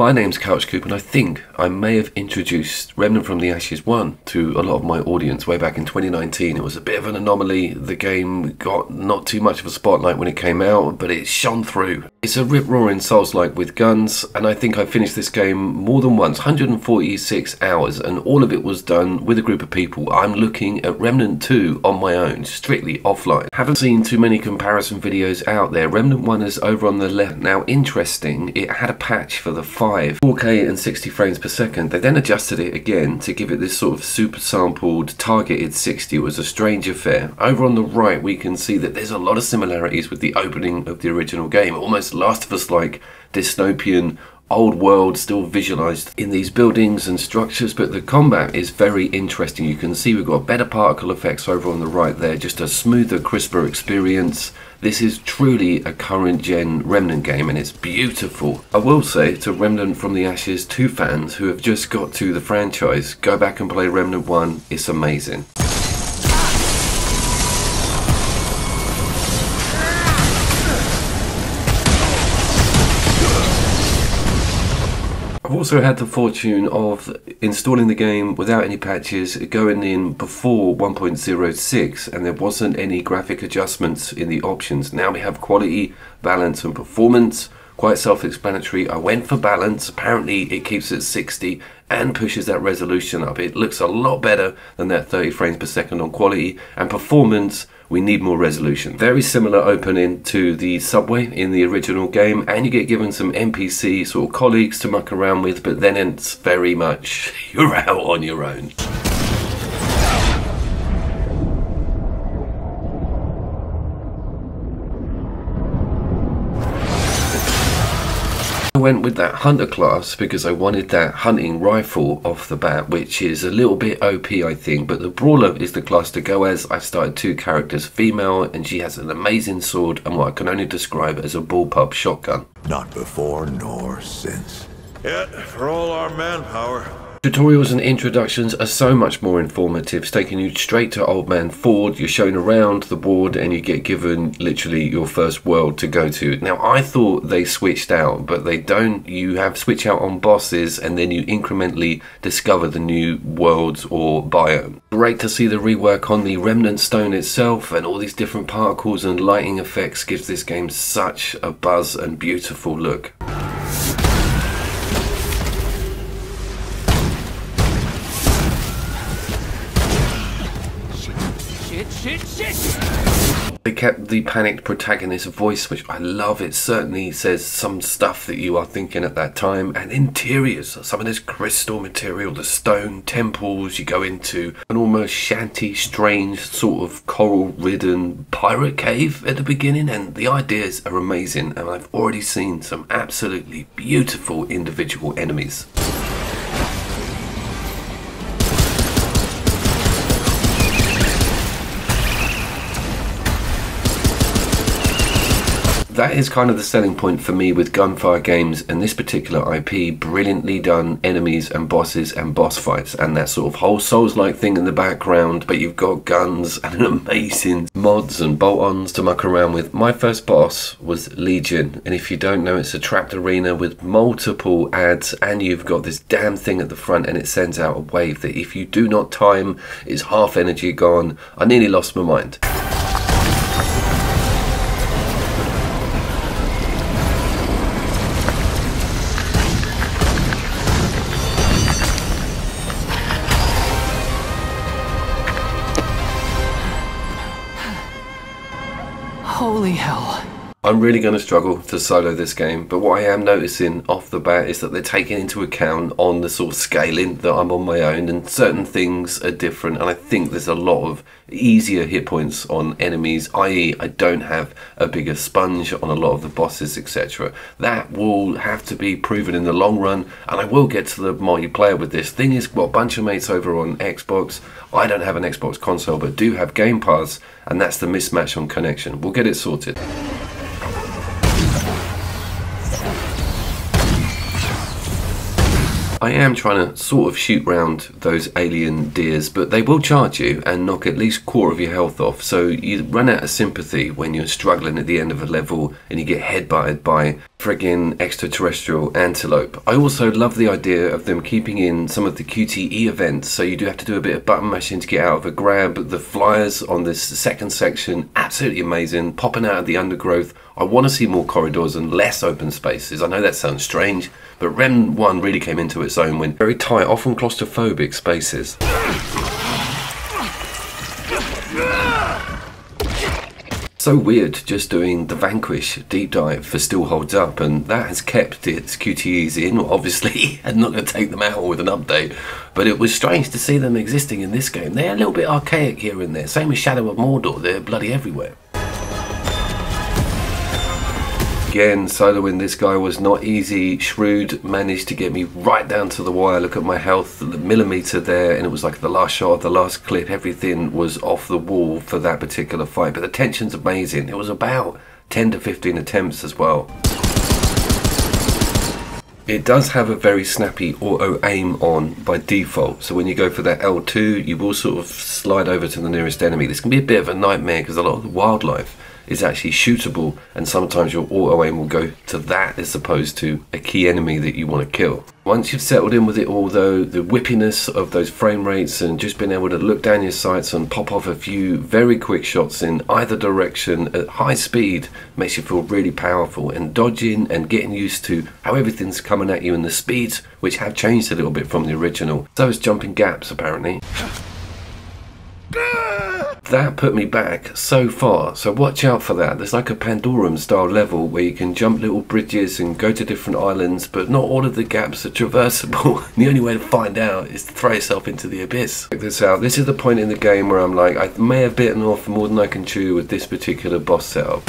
My name's Couchcoop, and I think I may have introduced Remnant from the Ashes 1 to a lot of my audience way back in 2019. It was a bit of an anomaly. The game got not too much of a spotlight when it came out, but it shone through. It's a rip roaring Souls like with guns, and I think I finished this game more than once 146 hours, and all of it was done with a group of people. I'm looking at Remnant 2 on my own, strictly offline. Haven't seen too many comparison videos out there. Remnant 1 is over on the left. Now, interesting, it had a patch for the 5 4K and 60 frames per second. They then adjusted it again to give it this sort of super sampled targeted 60. It was a strange affair. Over on the right we can see that there's a lot of similarities with the opening of the original game. Almost Last of Us like dystopian old world still visualized in these buildings and structures but the combat is very interesting. You can see we've got better particle effects over on the right there just a smoother crisper experience. This is truly a current gen remnant game and it's beautiful. I will say to remnant from the ashes 2 fans who have just got to the franchise go back and play remnant 1 it's amazing I've also had the fortune of installing the game without any patches, going in before 1.06 and there wasn't any graphic adjustments in the options. Now we have quality, balance and performance. Quite self-explanatory. I went for balance. Apparently it keeps it 60 and pushes that resolution up. It looks a lot better than that 30 frames per second on quality and performance we need more resolution. Very similar opening to the subway in the original game, and you get given some NPC sort of colleagues to muck around with, but then it's very much you're out on your own. Went with that hunter class because I wanted that hunting rifle off the bat, which is a little bit OP, I think. But the brawler is the class to go as. I've started two characters, female, and she has an amazing sword and what I can only describe as a bullpup shotgun. Not before nor since. Yet, for all our manpower, Tutorials and introductions are so much more informative, it's taking you straight to Old Man Ford, you're shown around the board and you get given literally your first world to go to. Now I thought they switched out, but they don't. You have switch out on bosses and then you incrementally discover the new worlds or biome. Great to see the rework on the Remnant Stone itself and all these different particles and lighting effects gives this game such a buzz and beautiful look. They kept the panicked protagonist's voice, which I love. It certainly says some stuff that you are thinking at that time. And interiors, some of this crystal material, the stone temples you go into, an almost shanty, strange, sort of coral ridden pirate cave at the beginning. And the ideas are amazing. And I've already seen some absolutely beautiful individual enemies. That is kind of the selling point for me with Gunfire Games and this particular IP. Brilliantly done enemies and bosses and boss fights, and that sort of whole Souls like thing in the background, but you've got guns and amazing mods and bolt ons to muck around with. My first boss was Legion, and if you don't know, it's a trapped arena with multiple ads, and you've got this damn thing at the front, and it sends out a wave that if you do not time, is half energy gone. I nearly lost my mind. Holy hell. I'm really going to struggle to solo this game, but what I am noticing off the bat is that they're taking into account on the sort of scaling that I'm on my own, and certain things are different. And I think there's a lot of easier hit points on enemies, i.e., I don't have a bigger sponge on a lot of the bosses, etc. That will have to be proven in the long run, and I will get to the multiplayer with this. Thing is, got a bunch of mates over on Xbox. I don't have an Xbox console, but do have Game Pass, and that's the mismatch on connection. We'll get it sorted. I am trying to sort of shoot round those alien deers, but they will charge you and knock at least quarter of your health off. So you run out of sympathy when you're struggling at the end of a level and you get headbutted by friggin' extraterrestrial antelope. I also love the idea of them keeping in some of the QTE events, so you do have to do a bit of button mashing to get out of a grab. The flyers on this second section, absolutely amazing, popping out of the undergrowth. I want to see more corridors and less open spaces. I know that sounds strange, but Rem 1 really came into its own when very tight, often claustrophobic spaces. So weird just doing the Vanquish deep dive for Still Holds Up, and that has kept its QTEs in, obviously, and not going to take them out with an update. But it was strange to see them existing in this game. They're a little bit archaic here and there, same as Shadow of Mordor, they're bloody everywhere. Again, soloing this guy was not easy. Shrewd managed to get me right down to the wire. Look at my health, the millimeter there, and it was like the last shot of the last clip. Everything was off the wall for that particular fight. But the tension's amazing. It was about 10 to 15 attempts as well. It does have a very snappy auto aim on by default. So when you go for that L2, you will sort of slide over to the nearest enemy. This can be a bit of a nightmare because a lot of the wildlife is actually shootable and sometimes your auto aim will go to that as opposed to a key enemy that you want to kill. Once you've settled in with it all though, the whippiness of those frame rates and just being able to look down your sights and pop off a few very quick shots in either direction at high speed makes you feel really powerful and dodging and getting used to how everything's coming at you and the speeds which have changed a little bit from the original. So is jumping gaps apparently that put me back so far. So watch out for that. There's like a Pandorum style level where you can jump little bridges and go to different islands, but not all of the gaps are traversable. the only way to find out is to throw yourself into the abyss. Check this out. This is the point in the game where I'm like, I may have bitten off more than I can chew with this particular boss setup.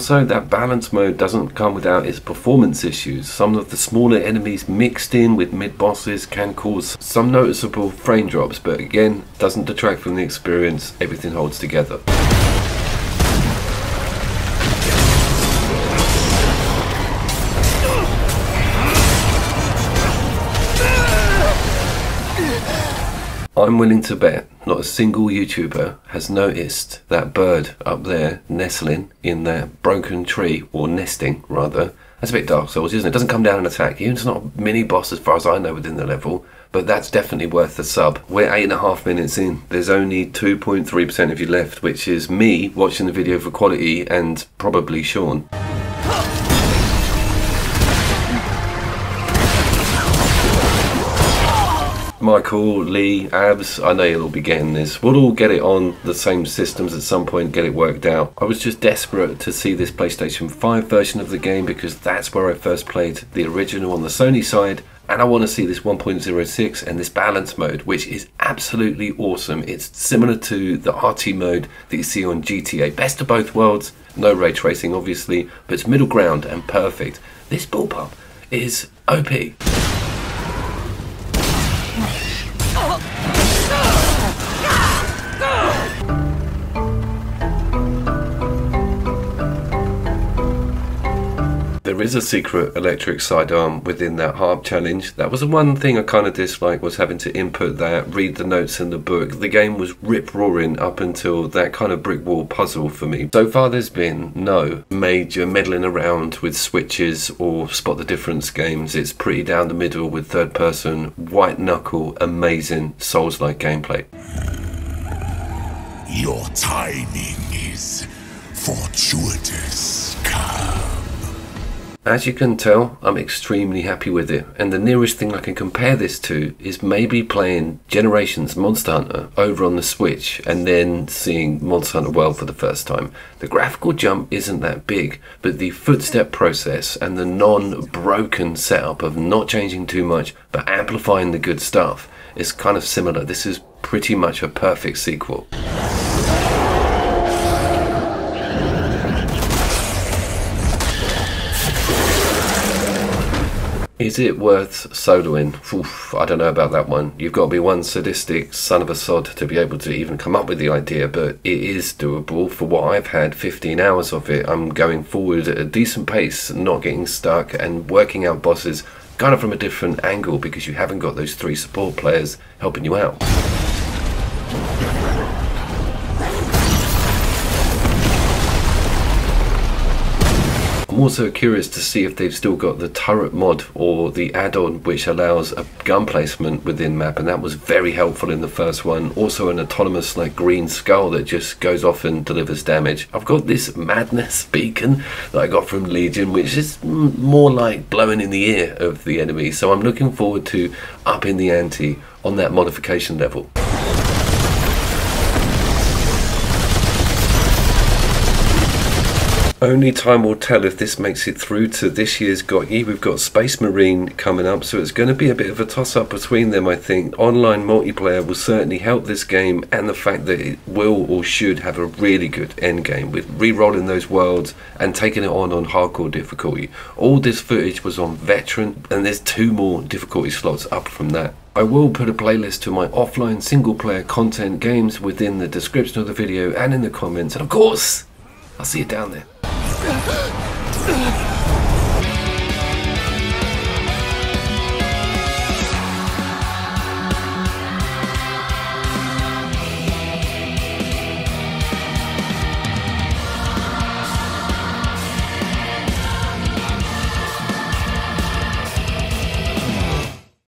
Also, that balance mode doesn't come without its performance issues. Some of the smaller enemies mixed in with mid bosses can cause some noticeable frame drops, but again, doesn't detract from the experience, everything holds together. I'm willing to bet not a single YouTuber has noticed that bird up there nestling in that broken tree, or nesting rather. That's a bit Dark Souls, isn't it? It doesn't come down and attack you. It's not a mini boss as far as I know within the level, but that's definitely worth the sub. We're eight and a half minutes in. There's only 2.3% of you left, which is me watching the video for quality and probably Sean. Michael, Lee, Abs, I know you'll all be getting this. We'll all get it on the same systems at some point, get it worked out. I was just desperate to see this PlayStation 5 version of the game because that's where I first played the original on the Sony side. And I want to see this 1.06 and this balance mode, which is absolutely awesome. It's similar to the RT mode that you see on GTA. Best of both worlds, no ray tracing obviously, but it's middle ground and perfect. This bullpup is OP. There is a secret electric sidearm within that harp challenge. That was the one thing I kind of disliked was having to input that, read the notes in the book. The game was rip roaring up until that kind of brick wall puzzle for me. So far, there's been no major meddling around with switches or spot the difference games. It's pretty down the middle with third person, white knuckle, amazing Souls like gameplay. Your timing is fortuitous, Come. As you can tell, I'm extremely happy with it, and the nearest thing I can compare this to is maybe playing Generations Monster Hunter over on the Switch and then seeing Monster Hunter World for the first time. The graphical jump isn't that big, but the footstep process and the non broken setup of not changing too much but amplifying the good stuff is kind of similar. This is pretty much a perfect sequel. Is it worth soloing? Oof, I don't know about that one. You've got to be one sadistic son of a sod to be able to even come up with the idea, but it is doable. For what I've had 15 hours of it, I'm going forward at a decent pace, not getting stuck, and working out bosses kind of from a different angle because you haven't got those three support players helping you out. Also curious to see if they've still got the turret mod or the add-on which allows a gun placement within map and that was very helpful in the first one. Also an autonomous like green skull that just goes off and delivers damage. I've got this madness beacon that I got from Legion which is more like blowing in the ear of the enemy so I'm looking forward to upping the ante on that modification level. Only time will tell if this makes it through to this year's GOTY. We've got Space Marine coming up, so it's going to be a bit of a toss up between them, I think. Online multiplayer will certainly help this game, and the fact that it will or should have a really good end game with re rolling those worlds and taking it on on hardcore difficulty. All this footage was on Veteran, and there's two more difficulty slots up from that. I will put a playlist to my offline single player content games within the description of the video and in the comments, and of course, I'll see you down there. Ugh.